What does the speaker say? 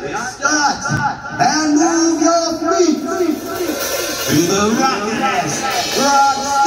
Start and move your feet to the rockin' Rock.